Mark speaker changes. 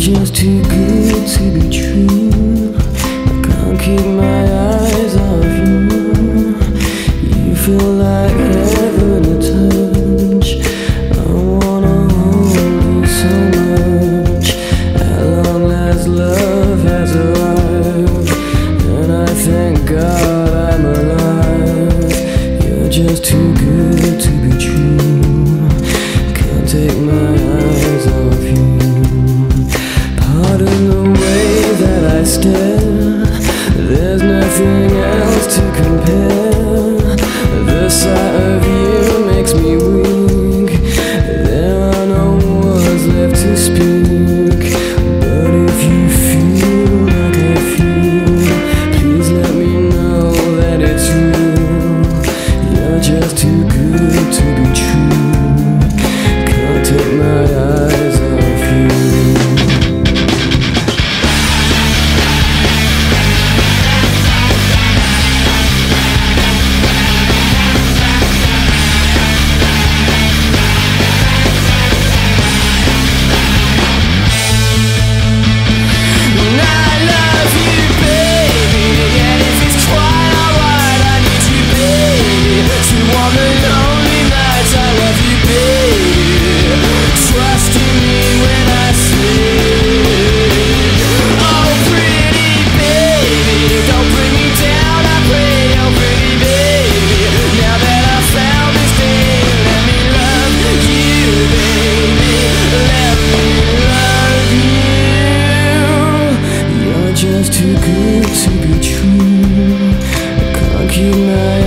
Speaker 1: just too good to be true. monster you know.